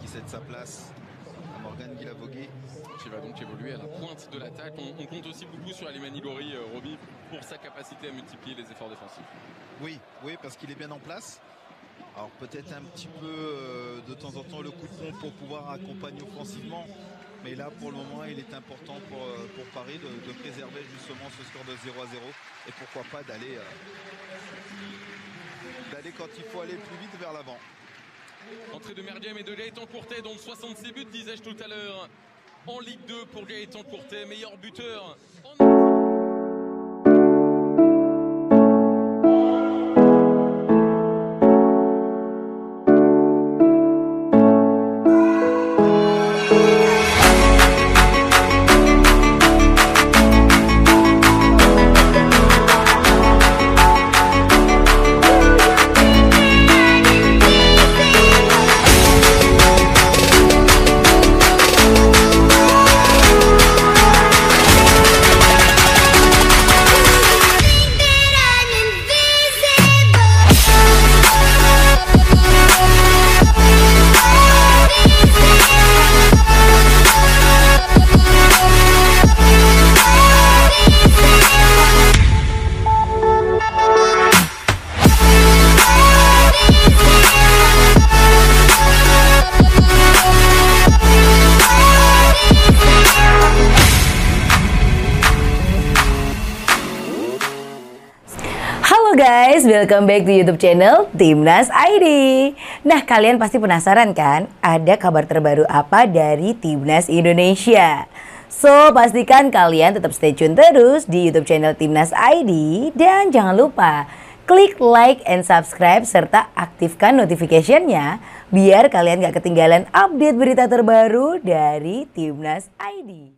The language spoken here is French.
Qui cède sa place à Morgan Guilavogué. Qui va donc évoluer à la pointe de l'attaque. On, on compte aussi beaucoup sur Alimani Lori, euh, Roby, pour sa capacité à multiplier les efforts défensifs. Oui, oui, parce qu'il est bien en place. Alors peut-être un petit peu euh, de temps en temps le coup de pompe pour pouvoir accompagner offensivement. Mais là, pour le moment, il est important pour, euh, pour Paris de, de préserver justement ce score de 0 à 0. Et pourquoi pas d'aller euh, d'aller quand il faut aller plus vite vers l'avant. Entrée de Merdiem et de Gaëtan Courtet, donc 66 buts, disais-je tout à l'heure. En Ligue 2 pour Gaëtan Courtet, meilleur buteur. en- Halo guys, welcome back to YouTube channel Timnas ID. Nah, kalian pasti penasaran kan, ada kabar terbaru apa dari Timnas Indonesia? So, pastikan kalian tetap stay tune terus di YouTube channel Timnas ID dan jangan lupa klik like and subscribe serta aktifkan notification-nya biar kalian gak ketinggalan update berita terbaru dari Timnas ID.